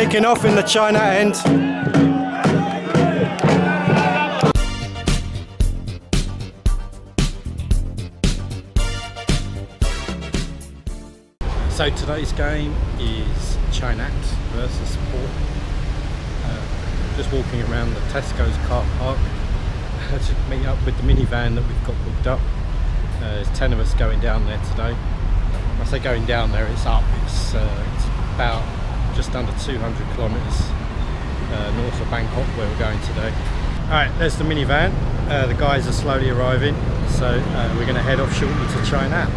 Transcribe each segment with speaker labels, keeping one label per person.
Speaker 1: Kicking off in the Chainat end. So today's game is Chainat versus Port. Uh, just walking around the Tesco's car park to meet up with the minivan that we've got booked up. Uh, there's 10 of us going down there today. When I say going down there, it's up. It's, uh, it's about just under 200 kilometres uh, north of Bangkok where we're going today. Alright, there's the minivan. Uh, the guys are slowly arriving, so uh, we're going to head off shortly to Chainat.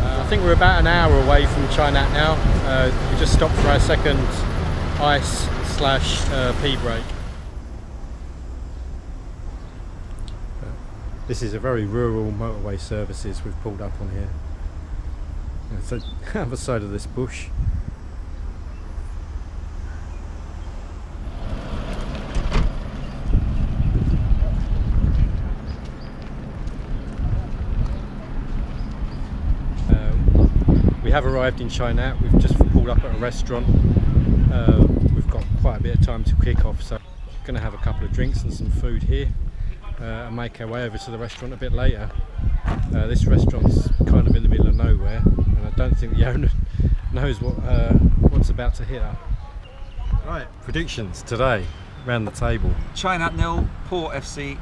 Speaker 1: Uh, I think we're about an hour away from Chainat now. Uh, we just stopped for our second ice slash uh, pee break. This is a very rural motorway services we've pulled up on here. It's the other side of this bush. We have arrived in Chainat. We've just pulled up at a restaurant. Uh, we've got quite a bit of time to kick off, so going to have a couple of drinks and some food here, uh, and make our way over to the restaurant a bit later. Uh, this restaurant's kind of in the middle of nowhere, and I don't think the owner knows what uh, what's about to hit her. Right, predictions today round the table.
Speaker 2: Chainat nil, Port FC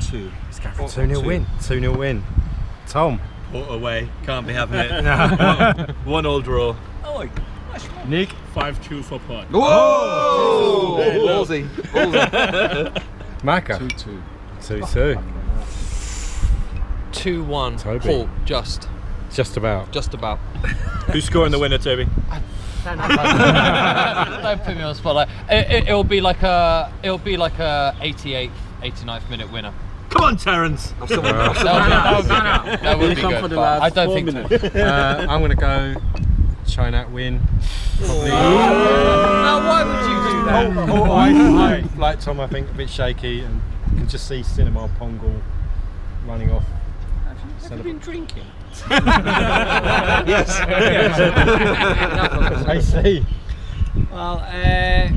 Speaker 2: two.
Speaker 1: Let's go for
Speaker 2: Port
Speaker 1: 2 0 win. 2 0 win. Tom,
Speaker 3: Port away, can't be having it. One all draw.
Speaker 2: Oh,
Speaker 1: Nick,
Speaker 4: 5 2 for Port.
Speaker 2: Whoa!
Speaker 3: Hey, look.
Speaker 2: Ballsy, ballsy.
Speaker 1: Maka,
Speaker 4: 2 2.
Speaker 1: 2 2.
Speaker 5: 2 1
Speaker 1: Toby.
Speaker 5: Port, just.
Speaker 1: Just about.
Speaker 5: Just about.
Speaker 3: Who's scoring the winner, Toby?
Speaker 5: Don't put me on the spot. Like, it, it, it'll be like a, it'll be like a 88th, 89th minute winner.
Speaker 3: Come on, Terence.
Speaker 5: That would be, that would be good. That would be good.
Speaker 4: for the
Speaker 5: but
Speaker 4: last
Speaker 5: I don't think.
Speaker 4: minutes.
Speaker 1: Uh, I'm going to go Chainat win. Probably.
Speaker 5: Now, why would you do that?
Speaker 1: Oh, I, I, like Tom, I think a bit shaky, and you can just see Sinama Pongolle running off.
Speaker 5: Have you been drinking?
Speaker 2: yes.
Speaker 1: I see.
Speaker 4: Well, uh,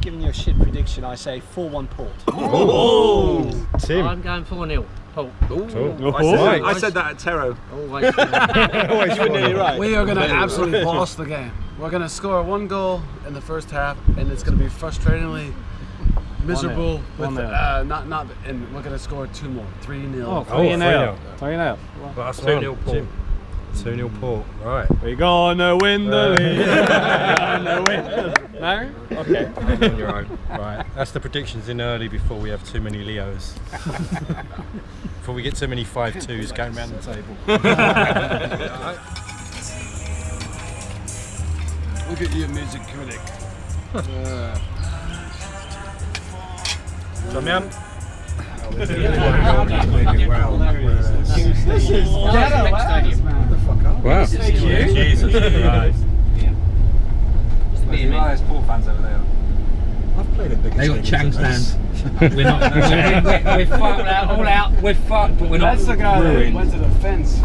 Speaker 4: giving you a shit prediction, I say 4 1 Port.
Speaker 3: Oh!
Speaker 1: Tim.
Speaker 6: I'm going 4 0. Port.
Speaker 1: Cool.
Speaker 2: I said,
Speaker 1: Right.
Speaker 2: I said that at Tero.
Speaker 6: Always.
Speaker 1: Always
Speaker 3: You were nearly right.
Speaker 7: We are going to absolutely boss the game. We're going to score one goal in the first half, and it's going to be frustratingly miserable.
Speaker 4: 1-0.
Speaker 7: uh, not not, and we're going to score two more, three nil.
Speaker 4: Oh, 3
Speaker 1: Oh,
Speaker 4: 0.
Speaker 1: 3-0.
Speaker 4: 3 0.
Speaker 1: Last
Speaker 3: 2-0
Speaker 1: one.
Speaker 3: Port.
Speaker 1: Tim. 2 0 Port. Right.
Speaker 4: We're gonna win the
Speaker 1: Uh,
Speaker 4: league. Gonna win. No? Okay.
Speaker 1: on your own. Right. That's the predictions in early before we have too many Leos. before we get too many 5 2s going around the table.
Speaker 7: Look at you, music critic.
Speaker 1: Damian? Wow.
Speaker 3: Jesus Christ.
Speaker 2: There's Port fans over there.
Speaker 6: They got Chang stands. we're not. We're, we're, we're fucked out, all out. We're fucked, but we're not.
Speaker 7: That's the guy that
Speaker 6: ruined.
Speaker 7: went to the fence.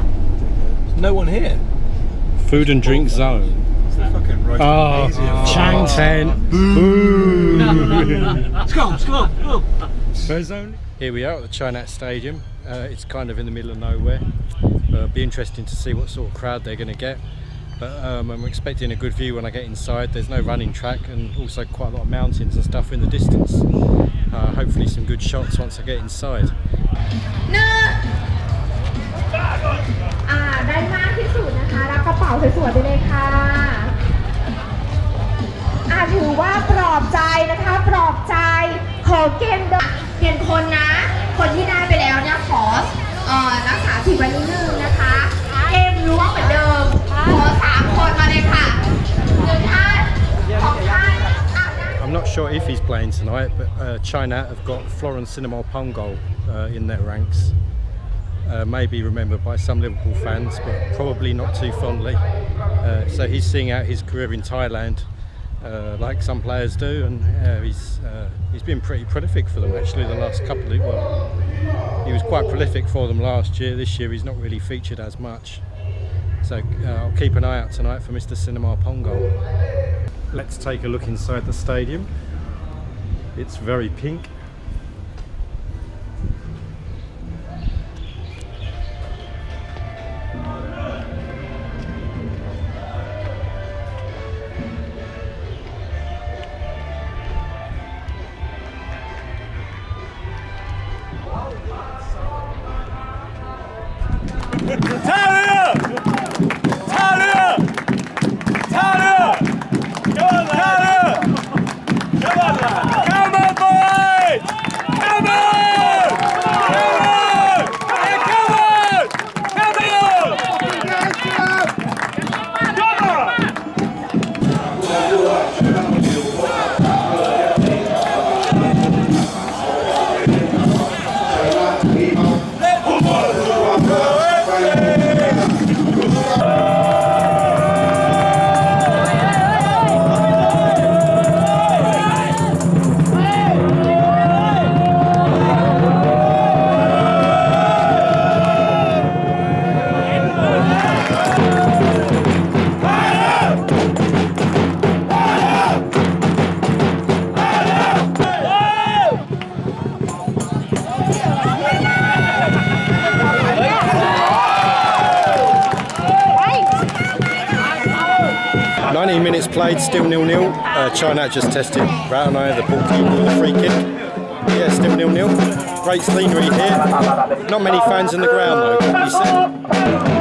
Speaker 3: No one here.
Speaker 1: Food and drink zone. Oh, Chang Ten. Boo!
Speaker 7: let's go, let's go, let's
Speaker 1: go. Here we are at the Chainat Stadium. Uh, it's kind of in the middle of nowhere. It'll be interesting to see what sort of crowd they're going to get. But um, I'm expecting a good view when I get inside. There's no running track and also quite a lot of mountains and stuff in the distance. Uh, hopefully some good shots once I get inside.
Speaker 8: No! ได้มากที่สุดนะคะ ถือว่าปลอบใจนะคะปลอบใจขอเกมเดิมเปลี่ยนคนนะ คนที่ได้ไปแล้วเนี่ยขอเอ่อรักษาสิทธิ์ไว้นิดนึงนะคะ เกมล้วงเหมือนเดิมขอสามคนมาเลยค่ะหนึ่งท่านสองท่าน
Speaker 1: I'm not sure if he's playing tonight, but uh, China have got Florence Cinema Pongol uh, in their ranks. Uh, maybe remembered by some Liverpool fans, but probably not too fondly. Uh, so he's seeing out his career in Thailand uh, like some players do, and he's uh, he's been pretty prolific for them actually the last couple of well, he was quite prolific for them last year. This year he's not really featured as much, so uh, I'll keep an eye out tonight for Mr. Sinama Pongolle. Let's take a look inside the stadium. It's very pink. y Nineteen minutes played, still nil-nil. Uh, Chainat just tested Rattanai, the ball keeper with a free kick. Yeah, still nil-nil. Great scenery here. Not many fans in the ground though. you?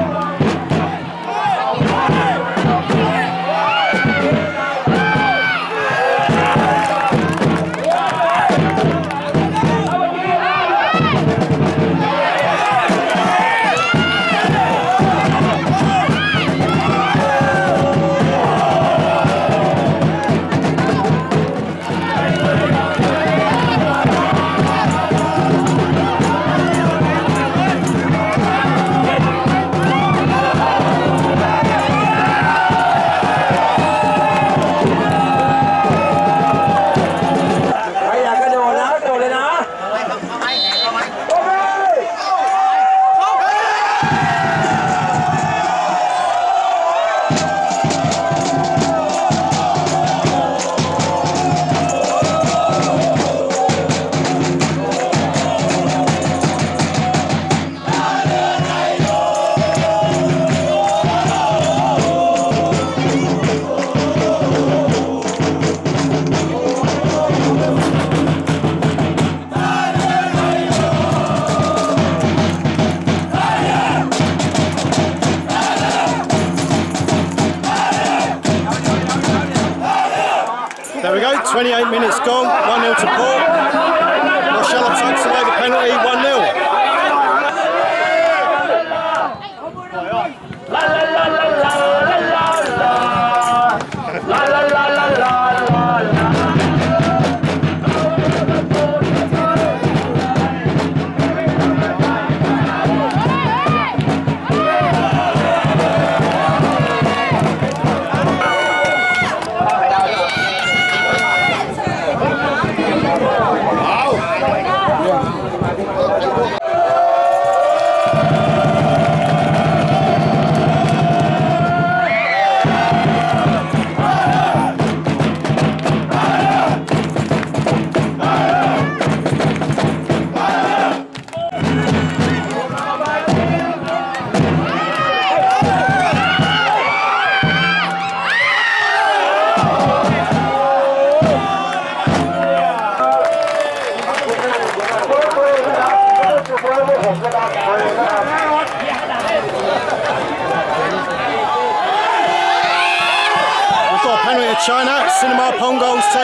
Speaker 1: 28 minutes gone, 1 0 to Port.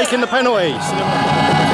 Speaker 1: Taking the penalty.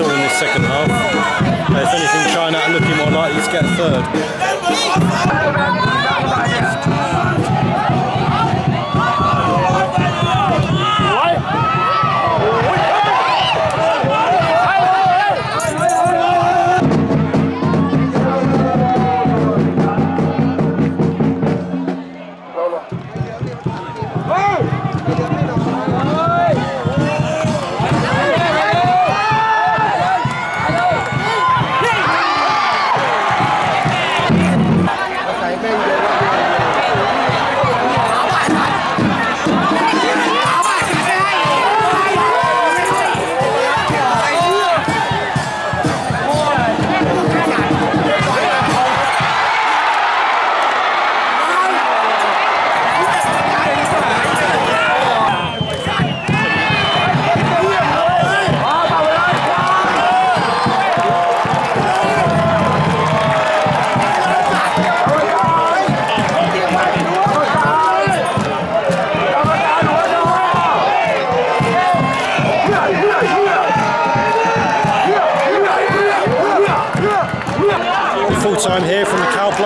Speaker 1: All in this second half. If anything, Chainat are looking more likely to get third.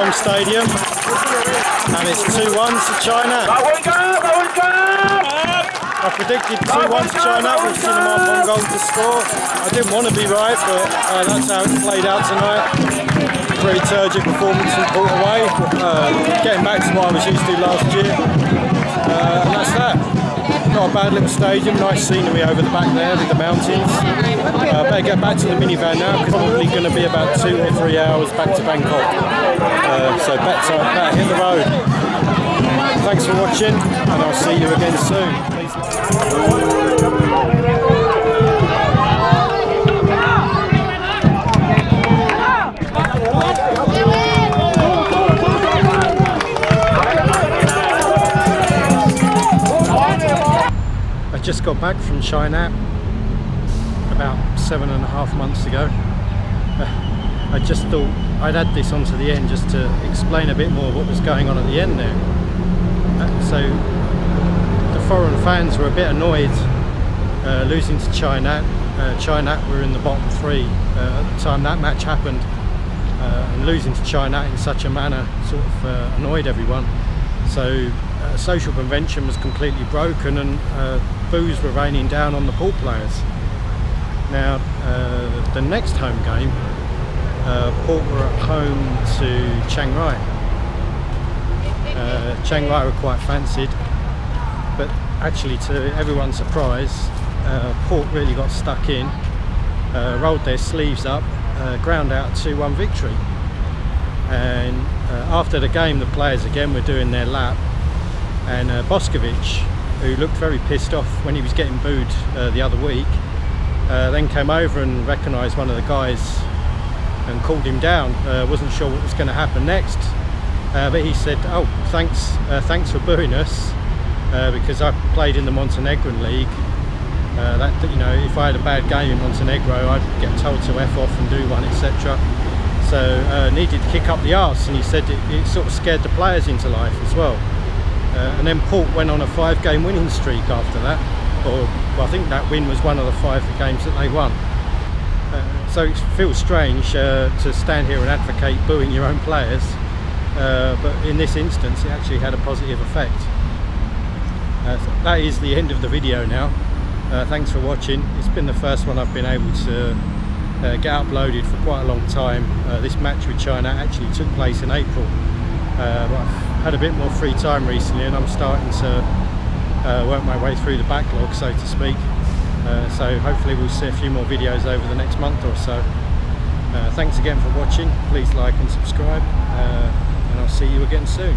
Speaker 1: From Stadium, and it's 2 1 to Chainat. I predicted 2 1 to Chainat with Sinama Pongolle to score. I didn't want to be right, but uh, that's how it played out tonight. Pretty turgid performance from Port away, uh, getting back to what I was used to last year. Uh, and that's that. Not a bad little stadium, nice scenery over the back there with the mountains. Uh, better get back to the minivan now because probably going to be about two or three hours back to Bangkok. Uh, so better, better hit the road. Thanks for watching and I'll see you again soon. Please. Got back from Chainat about seven and a half months ago. I just thought I'd add this onto the end just to explain a bit more what was going on at the end there. Uh, so the foreign fans were a bit annoyed uh, losing to Chainat. Uh, Chainat were in the bottom three uh, at the time that match happened uh, and losing to Chainat in such a manner sort of uh, annoyed everyone. So social convention was completely broken and boos were raining down on the pool players. Now uh, the next home game, uh, Port were at home to Chiang Rai. Uh, Chiang Rai were quite fancied, but actually to everyone's surprise, uh, Port really got stuck in, uh, rolled their sleeves up, uh, ground out a 2-1 victory. And after the game, the players again were doing their lap, and uh, Boskovic, who looked very pissed off when he was getting booed uh, the other week, uh, then came over and recognised one of the guys and called him down. Uh, wasn't sure what was going to happen next, uh, but he said, "Oh, thanks, uh, thanks for booing us, uh, because I played in the Montenegrin league. That you know, if I had a bad game in Montenegro, I'd get told to f off and do one, etc." So needed to kick up the arse, and he said it, it sort of scared the players into life as well. Uh, and then Port went on a five-game winning streak after that, or well, I think that win was one of the five games that they won. Uh, so it feels strange uh, to stand here and advocate booing your own players, uh, but in this instance, it actually had a positive effect. Uh, so that is the end of the video now. Uh, thanks for watching. It's been the first one I've been able to uh, get uploaded for quite a long time. Uh, this match with Chainat actually took place in April, uh, had a bit more free time recently and I'm starting to uh, work my way through the backlog, so to speak. Uh, so hopefully we'll see a few more videos over the next month or so. Uh, thanks again for watching. Please like and subscribe, uh, and I'll see you again soon.